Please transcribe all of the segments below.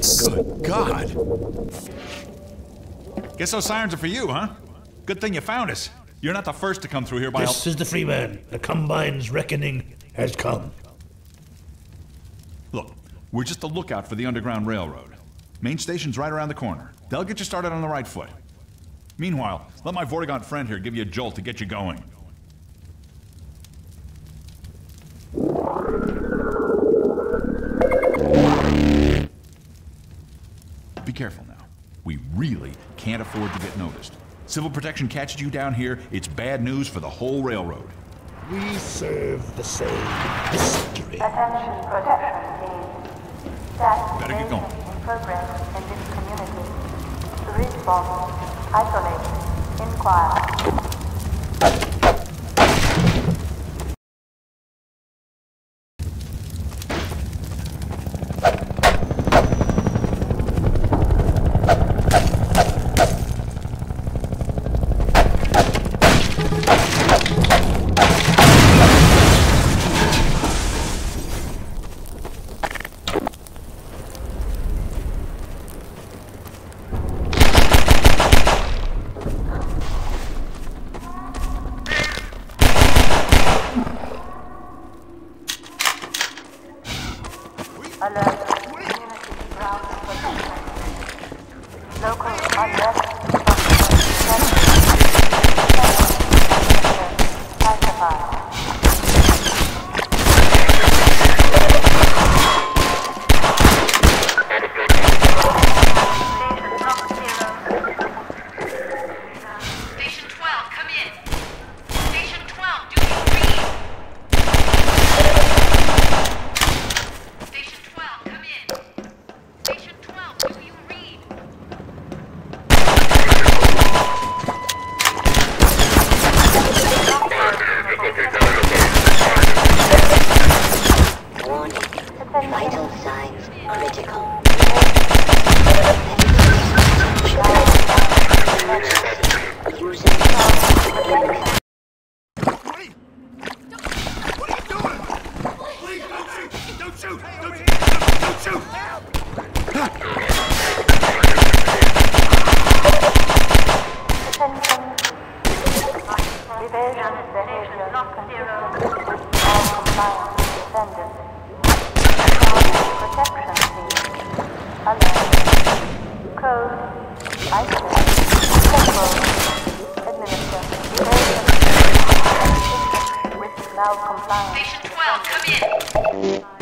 Good God. Guess those sirens are for you, huh? Good thing you found us. You're not the first to come through here by This is the free man. The Combine's reckoning has come. Look, we're just a lookout for the Underground Railroad. Main station's right around the corner. They'll get you started on the right foot. Meanwhile, let my Vortigaunt friend here give you a jolt to get you going. Careful now. We really can't afford to get noticed. Civil protection catches you down here, it's bad news for the whole railroad. We serve the same history. Attention protection team. Status Better get going. in progress in this community. Response. Isolate. Inquire. Evasion behavior all compliance. Alert. Station 12, come in.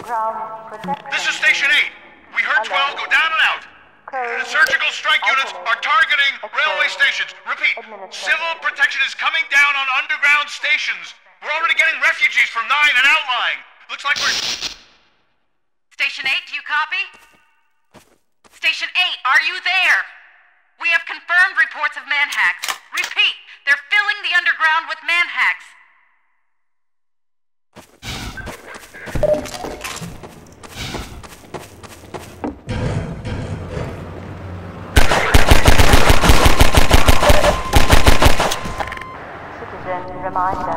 Ground protection. This is Station 8. We heard 12 go down and out. Code. The surgical strike units are targeting railway stations. Repeat, civil protection is coming down on underground stations. We're already getting refugees from 9 and outlying. Looks like we're... Station 8, do you copy? Station 8, are you there? We have confirmed reports of manhacks. Repeat, they're filling the underground with manhacks. Citizen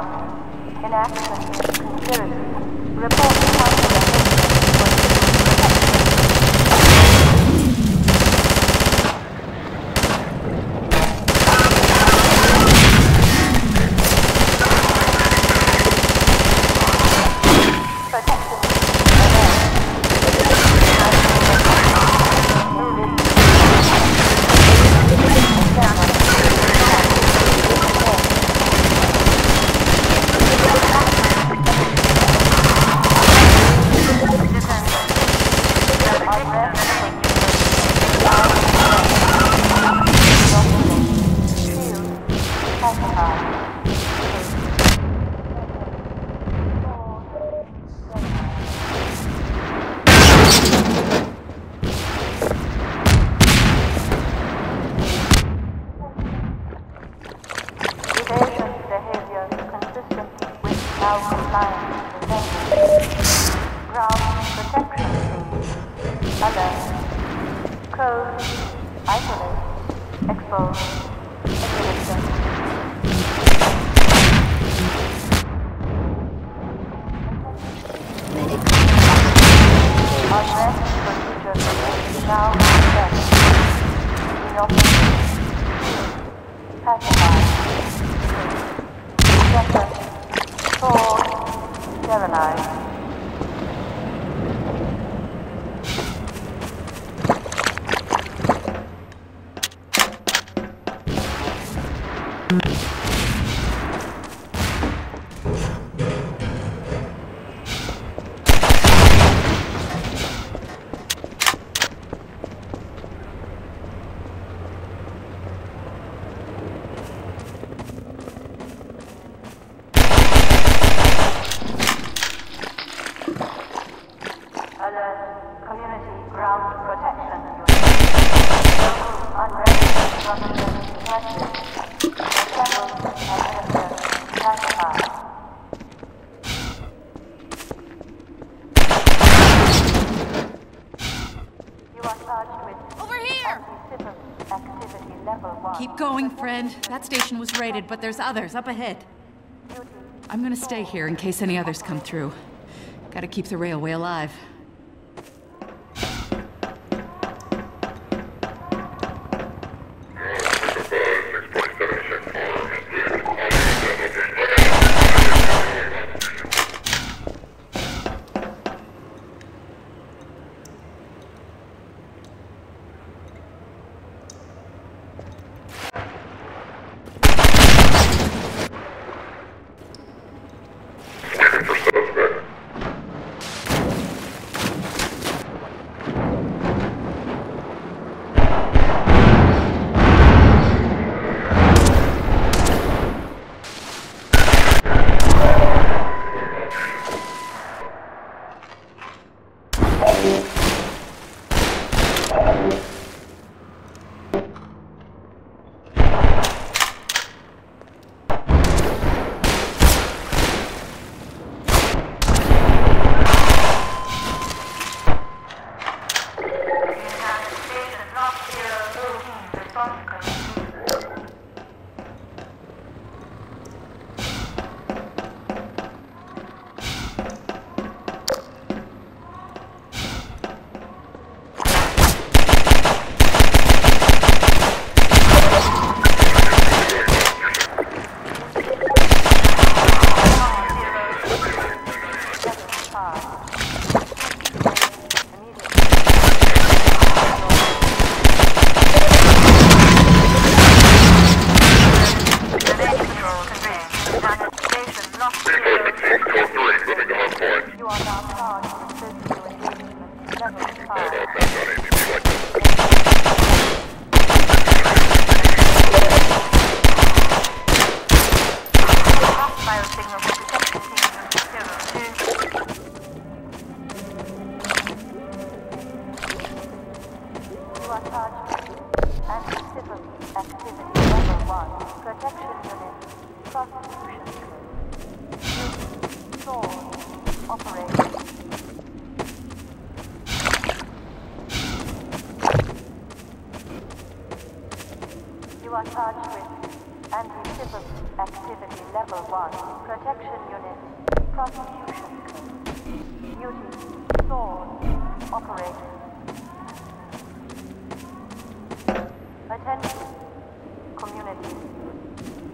Pacified. Yes, sir. Four protection team. Alert. Code. Isolate. Here! Keep going, friend. That station was raided, but there's others up ahead. I'm gonna stay here in case any others come through. Gotta keep the railway alive.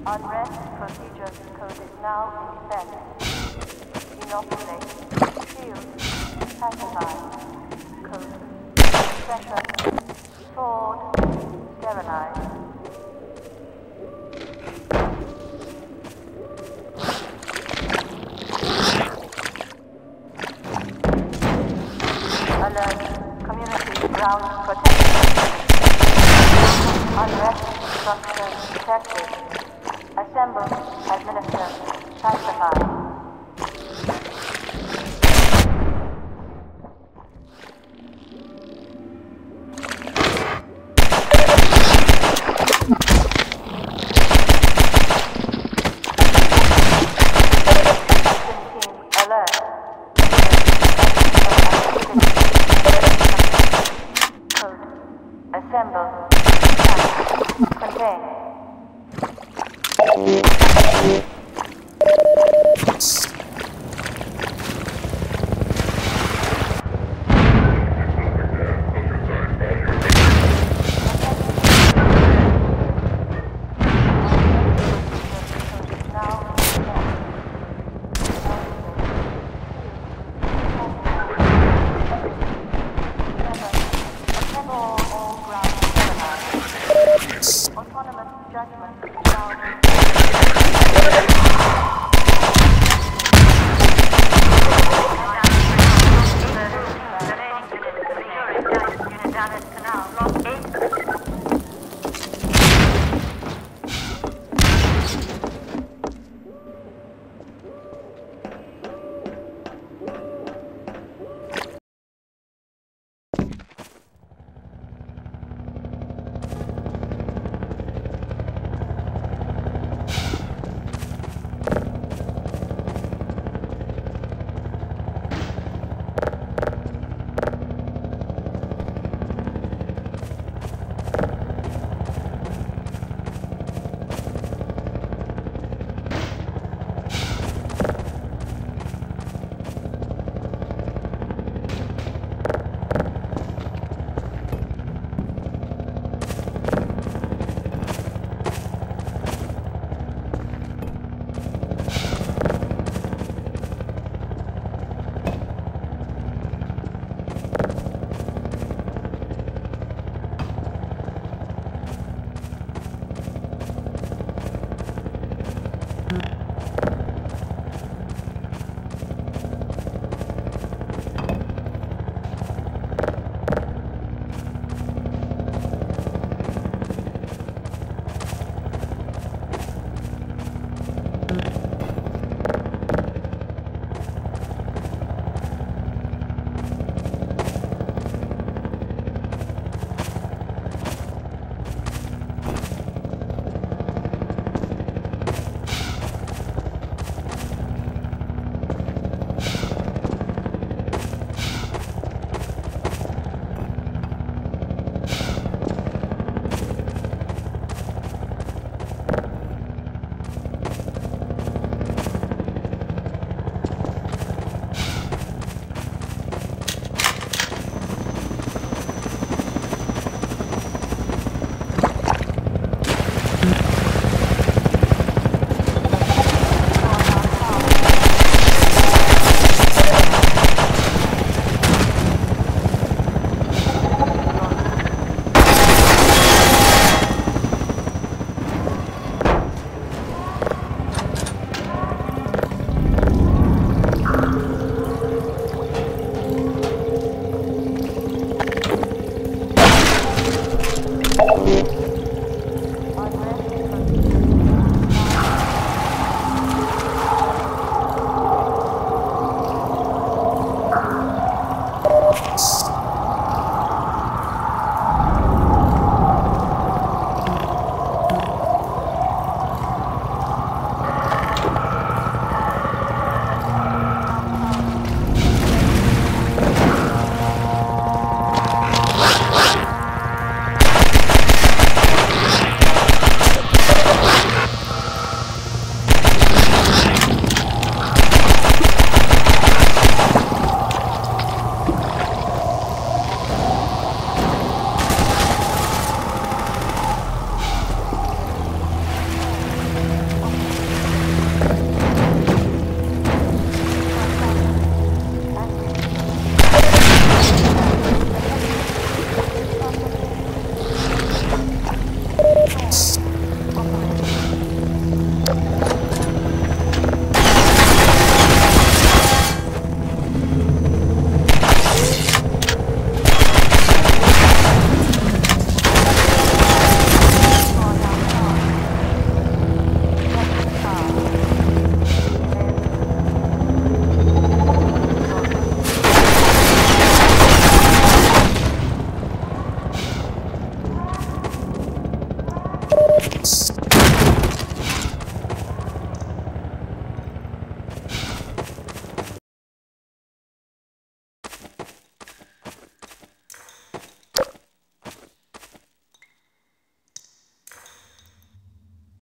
Unrest procedures code is now in effect. Inoculate, shield, pacify, code, pressure, sword, sterilize.